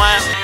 one.